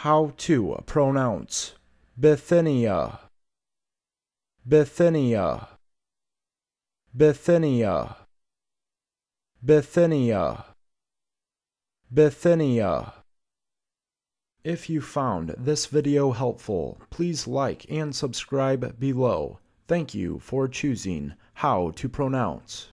How to pronounce Bithynia, Bithynia, Bithynia, Bithynia, Bithynia. If you found this video helpful, please like and subscribe below. Thank you for choosing how to pronounce.